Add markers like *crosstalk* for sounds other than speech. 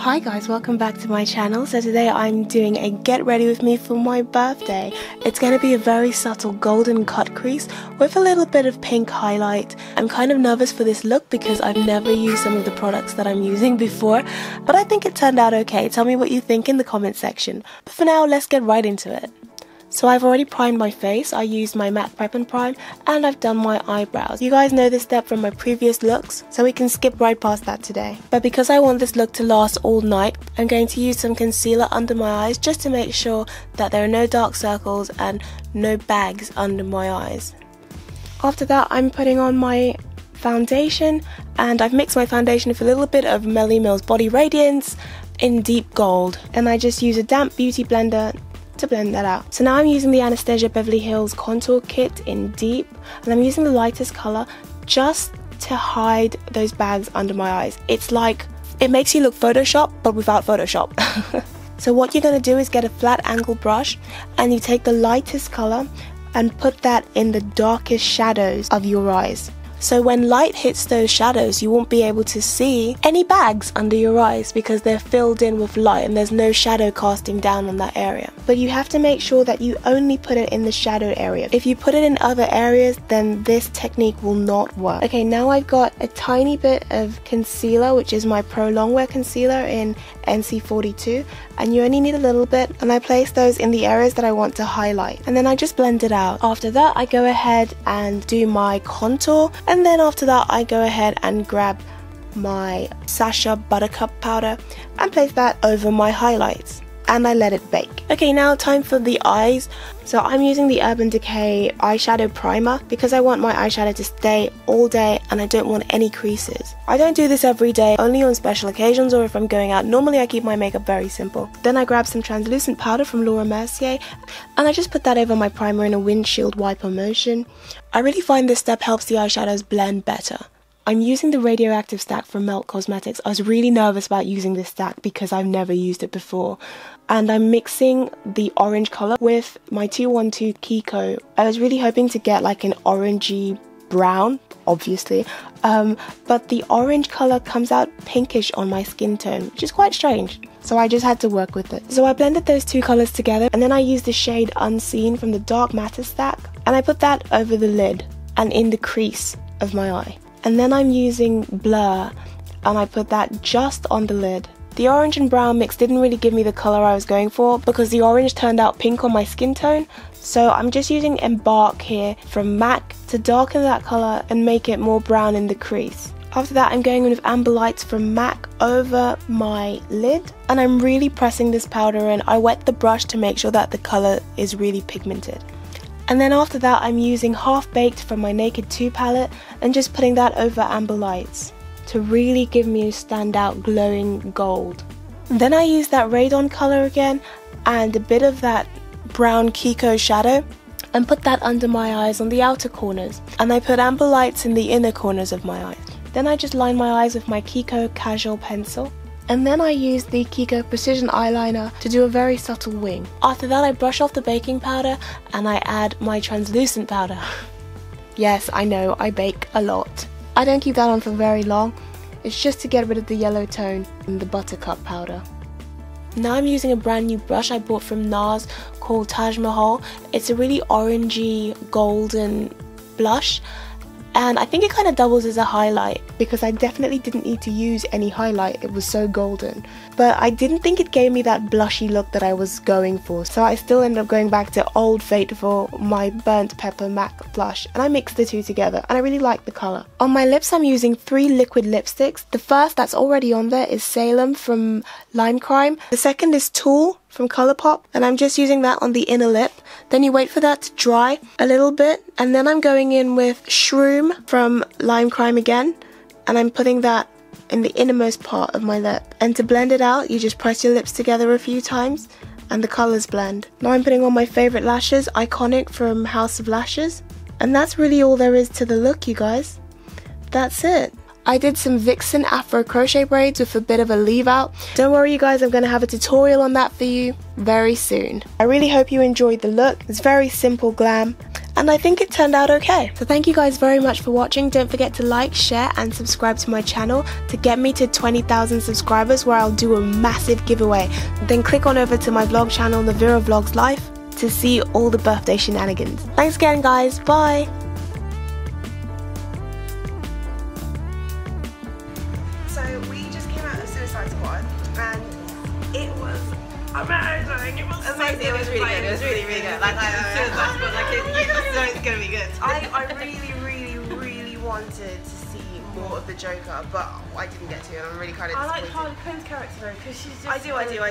Hi guys, welcome back to my channel. So today I'm doing a get ready with me for my birthday. It's going to be a very subtle golden cut crease with a little bit of pink highlight. I'm kind of nervous for this look because I've never used some of the products that I'm using before, but I think it turned out okay. Tell me what you think in the comment section. But for now, let's get right into it. So I've already primed my face, I used my MAC Prep and Prime, and I've done my eyebrows. You guys know this step from my previous looks, so we can skip right past that today. But because I want this look to last all night, I'm going to use some concealer under my eyes just to make sure that there are no dark circles and no bags under my eyes. After that, I'm putting on my foundation, and I've mixed my foundation with a little bit of Melanie Mills Body Radiance in deep gold. And I just use a damp beauty blender to blend that out. So now I'm using the Anastasia Beverly Hills Contour Kit in Deep, and I'm using the lightest colour just to hide those bags under my eyes. It's like, it makes you look Photoshop, but without Photoshop. *laughs* so what you're going to do is get a flat angle brush, and you take the lightest colour and put that in the darkest shadows of your eyes. So when light hits those shadows, you won't be able to see any bags under your eyes because they're filled in with light and there's no shadow casting down on that area. But you have to make sure that you only put it in the shadow area. If you put it in other areas, then this technique will not work. Okay, now I've got a tiny bit of concealer, which is my Pro Longwear concealer in NC42, and you only need a little bit, and I place those in the areas that I want to highlight. And then I just blend it out. After that, I go ahead and do my contour and then after that, I go ahead and grab my Sacha Buttercup powder and place that over my highlights and I let it bake. Okay, now time for the eyes. So I'm using the Urban Decay eyeshadow primer because I want my eyeshadow to stay all day and I don't want any creases. I don't do this every day, only on special occasions or if I'm going out. Normally I keep my makeup very simple. Then I grab some translucent powder from Laura Mercier and I just put that over my primer in a windshield wiper motion. I really find this step helps the eyeshadows blend better. I'm using the radioactive stack from Melt Cosmetics. I was really nervous about using this stack because I've never used it before. And I'm mixing the orange colour with my 212 Kiko. I was really hoping to get like an orangey brown, obviously, um, but the orange colour comes out pinkish on my skin tone, which is quite strange. So I just had to work with it. So I blended those two colours together and then I used the shade Unseen from the Dark Matter stack and I put that over the lid and in the crease of my eye. And then I'm using Blur and I put that just on the lid. The orange and brown mix didn't really give me the colour I was going for because the orange turned out pink on my skin tone. So I'm just using Embark here from MAC to darken that colour and make it more brown in the crease. After that I'm going in with Amber Lights from MAC over my lid and I'm really pressing this powder in. I wet the brush to make sure that the colour is really pigmented. And then after that I'm using Half Baked from my Naked 2 palette and just putting that over Amber Lights to really give me a standout glowing gold. Then I use that Radon colour again and a bit of that brown Kiko shadow and put that under my eyes on the outer corners and I put amber lights in the inner corners of my eyes. Then I just line my eyes with my Kiko Kajal pencil and then I use the Kiko Precision Eyeliner to do a very subtle wing. After that I brush off the baking powder and I add my translucent powder. *laughs* yes, I know, I bake a lot. I don't keep that on for very long, it's just to get rid of the yellow tone in the buttercup powder. Now I'm using a brand new brush I bought from NARS called Taj Mahal. It's a really orangey golden blush and I think it kind of doubles as a highlight because I definitely didn't need to use any highlight, it was so golden. But I didn't think it gave me that blushy look that I was going for, so I still ended up going back to Old Fate for my Burnt Pepper MAC blush, and I mixed the two together, and I really like the colour. On my lips I'm using three liquid lipsticks. The first that's already on there is Salem from Lime Crime. The second is Tulle from Colourpop and I'm just using that on the inner lip. Then you wait for that to dry a little bit and then I'm going in with Shroom from Lime Crime again and I'm putting that in the innermost part of my lip. And to blend it out, you just press your lips together a few times and the colours blend. Now I'm putting on my favourite lashes, Iconic from House of Lashes. And that's really all there is to the look, you guys. That's it. I did some Vixen Afro crochet braids with a bit of a leave out. Don't worry you guys, I'm going to have a tutorial on that for you very soon. I really hope you enjoyed the look. It's very simple glam and I think it turned out okay. So thank you guys very much for watching. Don't forget to like, share, and subscribe to my channel to get me to 20,000 subscribers where I'll do a massive giveaway. Then click on over to my vlog channel, The Navera Vlogs Life, to see all the birthday shenanigans. Thanks again guys, bye! We just came out of Suicide Squad and it was amazing. It was Amazing. It was really good. It was really, really good. Like, I was Suicide Squad. Like, it, you just know it's gonna be good. I, I really, really, really wanted to see more of the Joker, but I didn't get to, and I'm really kind of I like. Harley Quinn's character though, because she's just. I do, I do, I